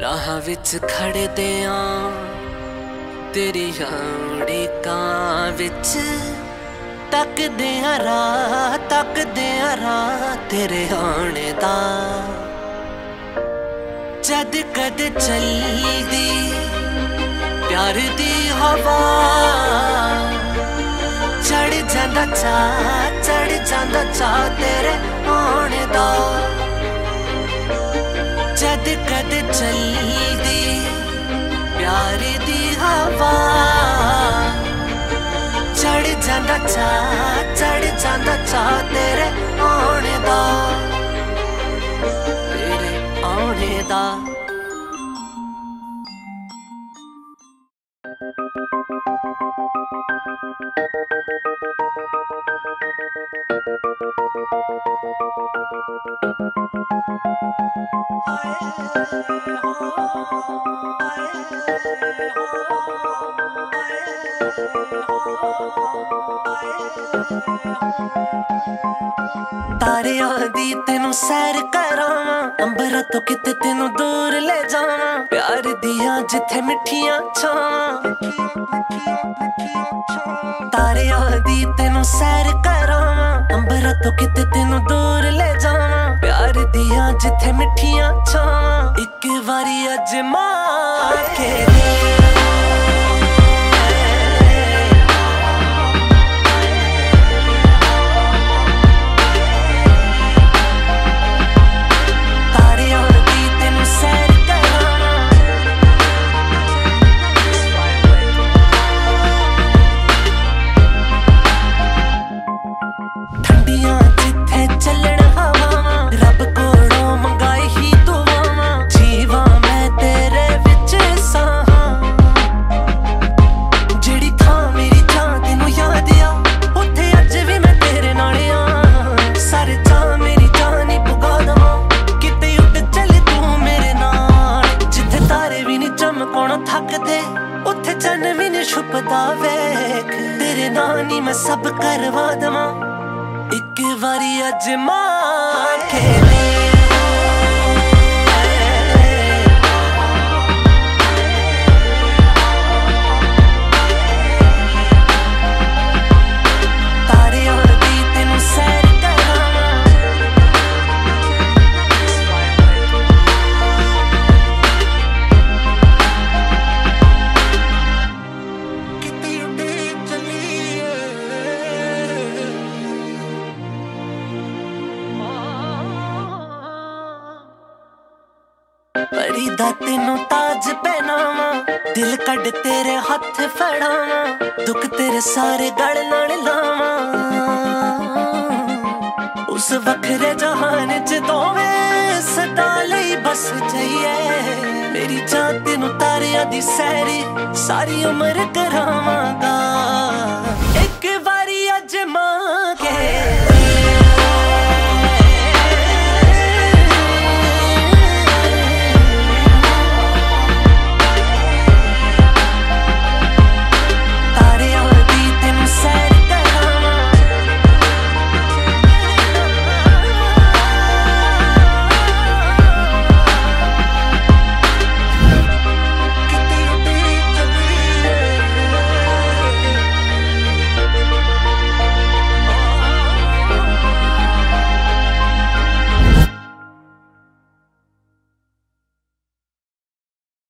ਰਾਹਾਂ ਵਿੱਚ ਖੜਦੇ ਆ ਤੇਰੀ ਹਾੜੀ ਕਾਂ ਵਿੱਚ ਤੱਕਦੇ ਆ ਰਾਹ ਤੱਕਦੇ ਆ ਰਾਹ ਤੇਰੇ ਆਣੇ ਦਾ। ਜਦ ਕਦ ਚੱਲਦੀ ਪਿਆਰ ਦੀ ਹਵਾ ਚੜ ਜਾਂਦਾ ਚਾ ਚੜ ਜਾਂਦਾ ਚਾ ਤੇਰੇ ਆਉਣ ਦਾ। ਜਦ ਕਦ ਚੱਲਦੀ ਪਿਆਰ ਦੀ ਹਵਾ, ਚੜ ਜਾਂਦਾ ਚਾ ਚੜ ਜਾਂਦਾ ਚਾ ਤੇਰੇ ਆਉਣੇ ਦਾ। ਤੇਰੇ ਆਉਣੇ ਦਾ। ਤਾਰਿਆਂ ਦੀ ਤੈਨੂੰ ਸੈਰ ਕਰਾਂ। ਅੰਬਰਾਂ ਤੋਂ ਕਿਤੇ ਤੈਨੂੰ ਦੂਰ ਲੈ ਜਾਵਾਂ। ਪਿਆਰ ਦੀਆਂ ਜਿੱਥੇ ਮਿੱਠੀਆਂ ਛਾਂ ਤਾਰਿਆਂ ਦੀ ਤੈਨੂੰ ਸੈਰ ਕਰਾਂ। ਅੰਬਰਾਂ ਤੋਂ ਕਿਤੇ ਤੈਨੂੰ ਦੂਰ ਲੈ ਜਾਵਾਂ। ਪਿਆਰ ਦੀਆਂ ਜਿੱਥੇ ਮਿੱਠੀਆਂ ਛਾਂ ਇੱਕ ਵਾਰੀ ਅਜਮਾ ਕੇ ਦੇ ਨਹੀਂ ਵੇਖ। ਤੇਰੇ ਨਾਲ ਨਹੀਂ ਮੈਂ ਸਭ ਕਰਵਾ ਦਵਾਂ। ਇੱਕ ਵਾਰੀ ਅਜਮਾ ਕੇ ਲੈ ਪਰੀ ਦਾ ਤੈਨੂੰ ਤਾਜ ਪਹਿਨਾਵਾਂ, ਦਿਲ ਕੱਢ ਤੇਰੇ ਹੱਥ ਫੜਾਵਾਂ, ਦੁੱਖ ਤੇਰੇ ਸਾਰੇ ਗਲ ਨਾਲ ਲਾਵਾਂ। ਉਸ ਵੱਖਰੇ ਜਹਾਨ ਚ ਦੋਵੇਂ ਸਦਾ ਲਈ ਬਸ ਜਾਈਏ। ਮੇਰੀ ਜਾਨ ਤੈਨੂੰ ਤਾਰਿਆਂ ਦੀ ਸੈਰੀ, ਸਾਰੀ ਉਮਰ ਕਰਾਵਾਂਗਾ।